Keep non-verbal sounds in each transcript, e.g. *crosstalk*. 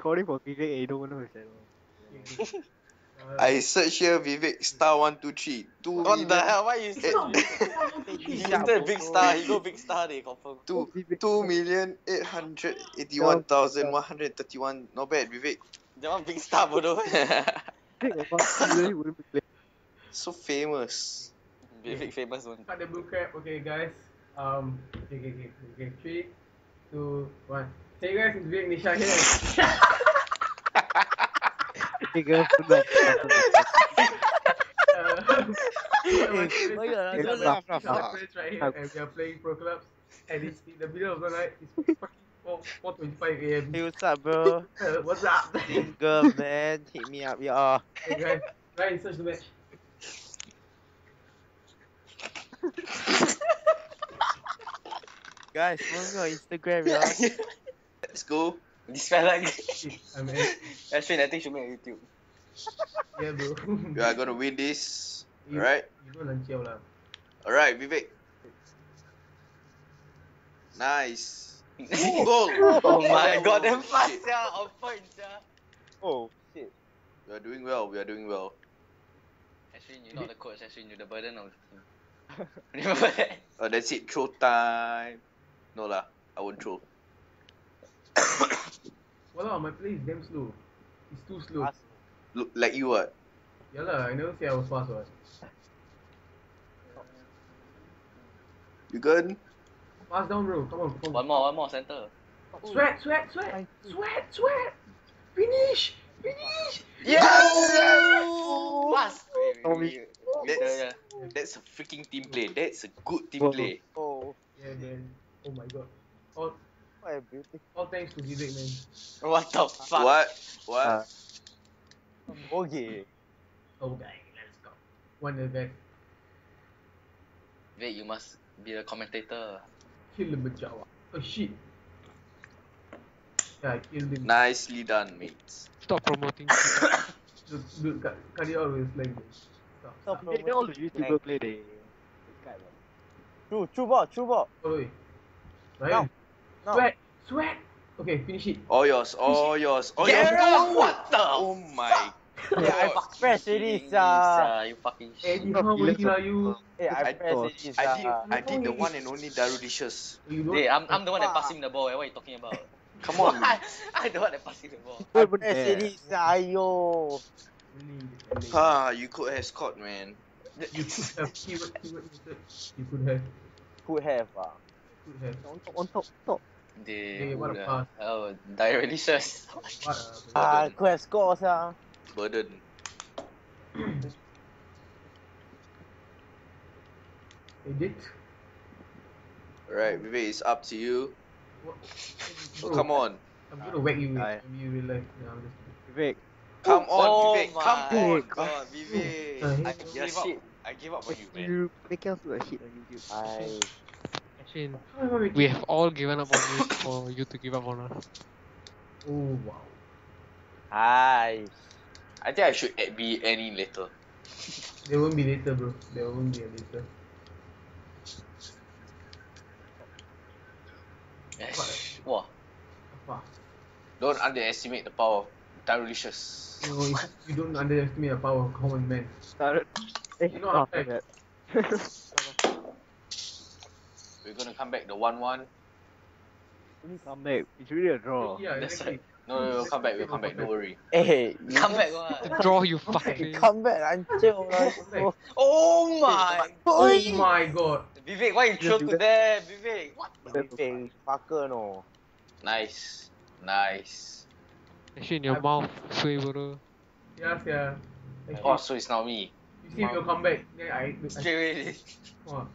recording for Vivek and you don't know. Uh, *laughs* I search here Vivek star one two three two What the hell? Why you Eh, say He said big star, he go big star, they confirm. two two million eight hundred eighty one thousand one hundred thirty one. Not bad, Vivek. That one big star, bodoh. *laughs* Vivek *laughs* so famous. Big famous one. Cut the blue crap. Okay, guys. Um. Okay, okay, okay. okay. Three, two, one. Hey guys, it's Vic Nisha here. Tiga sudah. My friends- why you are these are so my- laugh, laugh, these are my laugh? friends right here, and we are playing pro clubs. And it's in the middle of the night. It's fucking *laughs* four four twenty five a.m. Hey, what's up, bro? Uh, *laughs* what's up? Good man, hit me up, y'all. hey guys, right search the match. *laughs* Guys, follow me on Instagram, y'all. Let's go. This fella, Shit, I'm *laughs* in. Ashwin, I think should make a YouTube. *laughs* Yeah, bro. *laughs* We are gonna win this. You- Alright? You go lanchiao lah. Alright, Vivek. Nice. Goal! Oh my god, damn fast, yeah, on point, yeah. Oh, shit. We are doing well, we are doing well. Ashwin, you're not the coach, Ashwin, you're the burden of the team. Remember that? Oh, that's it, throw time. No lah, I won't throw. *coughs* Walao, my play is damn slow. It's too slow. Fast. Look like you what? Yeah lah, I never say I was fast what. You good? Pass down, bro. Come on, come One more, one more, center. Oh. Sweat, sweat, sweat, sweat, sweat. Finish, finish. Yes! Fast! Oh, We- we- That's, yeah. that's a freaking team play. That's a good team Wow. play. Oh, Yeah, man. Oh my god. All, what a beautiful. All thanks to Vivek, man. What the fuck? What? What? Uh, Okay. Oh, let's go. One of the. Wait, you must be the commentator. Kill him, Jawa. Oh shit. Yeah, I killed him. Nicely done, mates. Stop promoting. Dude, dude, cut, cut with like this. Stop. Stop stop. Hey, all the YouTuber play the True, true ball, true ball. Oh, wait. Right. No, no. Sweat, sweat. Okay, finish it. All yours, all yours, all yours. Geralt, what the? Oh my *laughs* Yeah, I god. press already, Fucking sia. Lisa, You fucking shit. you how many lah you? Hey, I I- press oh, already, I did, sia. I did the one and only Dyrolicious. You don't. Hey, I'm, I'm the one that *laughs* passing the ball. What are you talking about? Come on. *laughs* I, I'm the one that passing the ball. I press already, sia. Ayo. Really, really. Ah, you could have scored, man. You could have keyword, keyword. You could have, Could have, ah. could have. On top, on top, top. They Hey, *laughs* what a pass. oh, Diarrhelicious. What? Ah, could have scored, sia. Burden. *clears throat* edit. Alright, Vivek, it's up to you. What? Oh, come on. I'm gonna whack you. Aye. Maybe you realize. Yeah, I'm just. Vivek. Come on, Oh Vivek. my Come on. God, Vivek. I Yeah, give up. I give up on you, man. You make us look like shit on YouTube. I. Ashwin, How am I making- we have all given up on you for you to give up on us. Oh wow. Hi. I think I should be any later. There won't be later, bro. There won't be a later. Yes. Wah. Don't underestimate the power of Dyrolicious. You know, you don't underestimate the power of common men. Started. Eh, You know, oh, I- bad. *laughs* We're gonna come back the 1 1. Come back. It's really a draw. Yeah, That's exactly. No, no, we'll come back, we'll come back, don't worry. *laughs* Hey, you Come back, what? *laughs* Draw you Come back. fucking. Come back, until back. *laughs* Oh, oh my! Oh my god. Vivek, why you throw to there? Vivek, what? Big fucker, no. Nice. Nice. Ashwin, your mouth sway, bro. Yes, yeah. Actually, Oh, so it's not me. you see, we'll come back. Then I. I Straight away.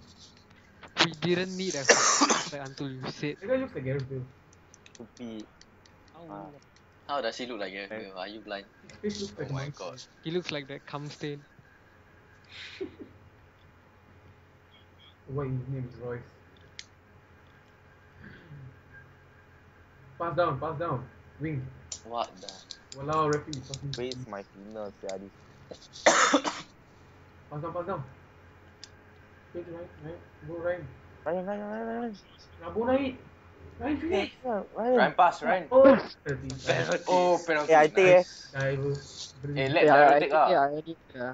Wow. We didn't need a like, until you said. That guy looks like Gareth Bale. Stupid. Ah. How does he look like Gareth Bale? Are you blind? His looks like Oh my monkey. god. He looks like that cum stain. *laughs* What his name is Royce. Pass down, pass down. Wing. What the? Walao, referee. Fucking Waste my penis, yeah. This. Pass down, pass down. Straight right, right. Go right. Ryan, Ryan, Ryan, Ryan. Rabo naik. Ryan finish. Ryan pass, Ryan. Oh, penalty. Penalty. Oh, penalty. Yeah, I think eh. nice. Diver. Eh, let Yeah, Daryl I take think, lah. yeah, I need, yeah.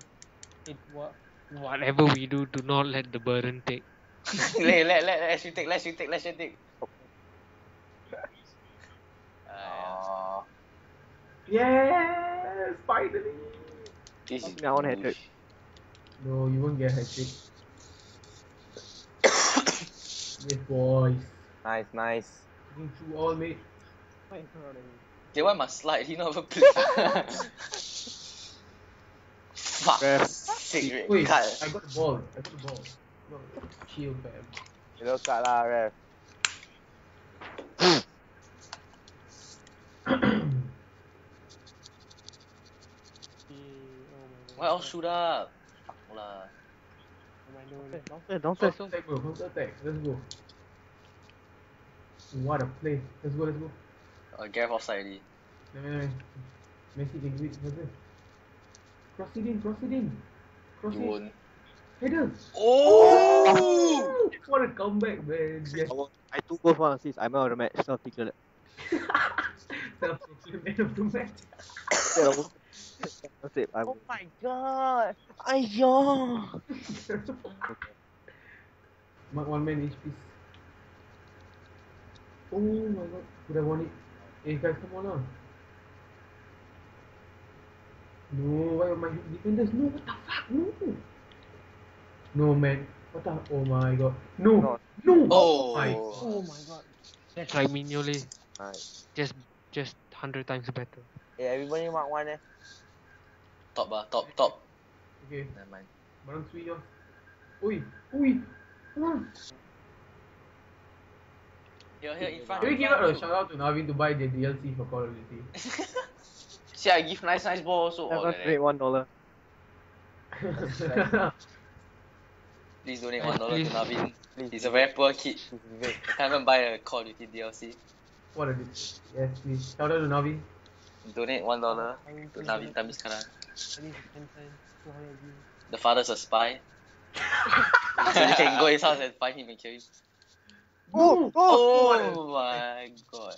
It, wha- whatever we do, do not let the burden take. *laughs* let, let, let, let Ashwin take, let Ashwin take, let Ashwin take. Uh, Yes, finally. this is I want hat-trick. No, you won't get a hat trick. Yes, boys. Nice, nice. Looking through all, mate. Okay, why must slide? He not even play. Fuck. Ref. Sick Wait, card. I got the ball. I got the ball. No, chill, fam. Yellow card lah, ref. Why all shoot up? Fuck lah. Downstairs, downstairs. Counter attack, bro. Counter attack. Let's go. What a play. Let's go, let's go. Uh, Gareth offside already. No, no, no. Messi can do it. What's this? Cross it in, cross it in. Cross You it. won't. Header. Oh! What a comeback, man. Yes. I took both one assist. I'm out of the match. So tickle it. Self-proclaimed man of the match. *laughs* That's it. I'm *laughs* Oh my god. Ayo. Mark one man each piece. Oh my god. Could have won it. Hey guys, come on now. No, why are my defenders? No, what the fuck? No. No, man. What the? Oh my god. No. No. No. Oh. my. Oh my god. That's like Mignolet. Nice. Just, just hundred times better. Hey, everybody mark one eh. Top bar, top, top. Okay, Never mind. barang sui yours. Oi, oi. Come on. Here, here in front. Can we give out a shout out to Navin to buy the DLC for Call of Duty? *laughs* See, I give nice, nice ball also. Oh, Never like paid that. one dollar. *laughs* Please donate one dollar to Navin. Please. He's a very poor kid. Please, Vivek. He can't even buy a Call of Duty DLC. what a dis- Yes, please. Shout out to Navi. Donate one dollar to Navin Tamis sekarang. The father's a spy. *laughs* so you can go his house and find him and kill him. Oh, oh. Oh my god.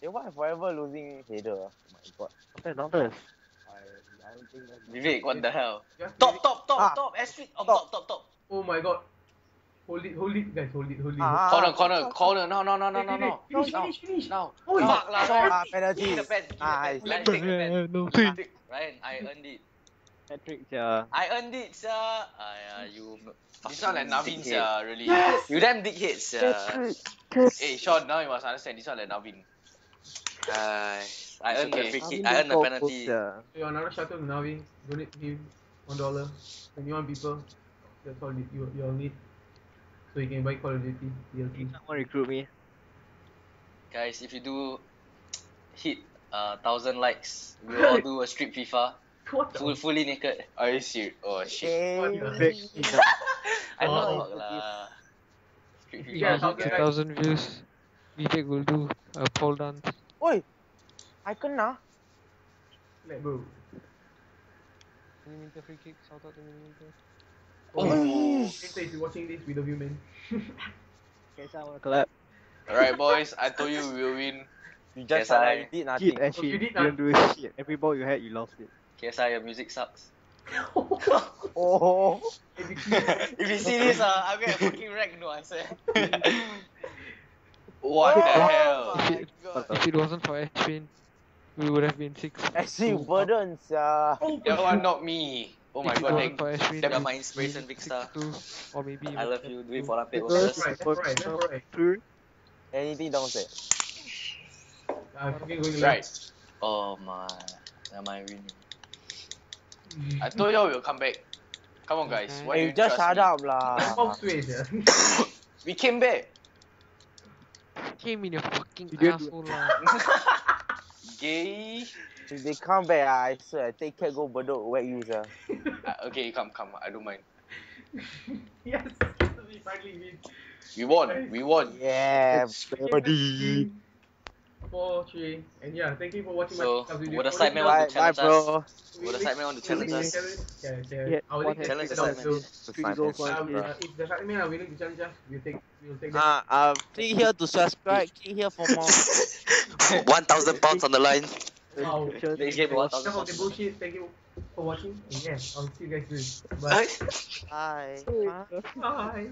Hey, why forever losing header? ah? Oh my god. Downstairs, downstairs. I, I don't think that's Vivek, what the hell? Just Top, top, top, Ah. top, S street, on Top. top, top, top. Oh my god. Hold it, hold it, guys. Hold it, hold it. Ah, Corner, ah, corner, ah, corner. No, no, no, no, no, no. Finish, finish, finish. now. Oi. Fuck lah, Ah, penalty. Give the pen, the Nice. pen. Ryan, take the pen. no. Ryan, I earned it. Patrick, yeah. I earned it, sir. Ah, yeah, you. This one like Navin, sia, really. Yes. You damn dickhead, sir. Hey, Sean, now you must understand. This one like Navin. Uh, I earned okay. the free kick. I earned the penalty. goals, So another shout out to Navi. Donate him one dollar. Twenty-one people. That's all you you, you all need. So you can buy Call of Duty DLC. Someone recruit me. Guys, if you do hit uh thousand likes, we'll all do a strip FIFA, *laughs* What the? full fully naked. Are you serious? Oh, shit. Hey. Vic, *laughs* I Oh. fuck lah. Strip Yeah, FIFA. how Thousand, can I- thousand views. Vivek will do a pole dance. Oi. I kena. Like bro. Millimeter free kick, shout out to Millimeter. Oh. Winter, if you're watching this, we love you, man. Okay, so I want to collab. Alright, boys. I told you we will win. You just Yes, said I- you did Shit, nothing. actually, you you did didn't do shit. Every ball you had, you lost it. KSI, your music sucks. *laughs* Oh. *laughs* if you see this, uh, I'm gonna fucking wreck no answer. *laughs* What the Oh hell? If it, if it wasn't for Ashwin, we would have been six. Actually, two. burden, sia. That one not me. Oh my god, wasn't that, for Ashwin, that- You're we- my inspiration, we big star. or maybe I even love you. Do it for seven Olympic That's right, right, right. True. Anything downstairs. I'm fucking going right. Oh my. Am I winning? I *laughs* told y'all we'll come back. Come on, guys. Why Hey, you you just trust shut me? up lah. Bob Sway, yeah. *laughs* We came back. came in your fucking You didn't asshole lah. *laughs* Gay. If they come back, I swear, I take care go Bedok whack you, sia. *laughs* Uh, okay, come, come. I don't mind. *laughs* yes, *laughs* we finally win. We won. We won. Yeah, Yes, buddy. four, three, and yeah, thank you for watching So, my TikTok video. would the Only Sidemen thing want Bye, to bye, challenge us? bro. Would the Sidemen want to challenge us? Yeah, yeah. Yeah, I'll one link hand. the Challenge the TikTok Sidemen. below. The Three Simon, goals, one Uh, kill. if the sidemen are willing to challenge us, we'll take, we'll take that. Uh, uh, click here to subscribe. Click here for more. 1,000 pounds on the line. Wow. Next game, one Enough thousand. of the bullshit. Thank you for watching. And yeah, I'll see you guys soon. Bye. *laughs* Bye. Bye.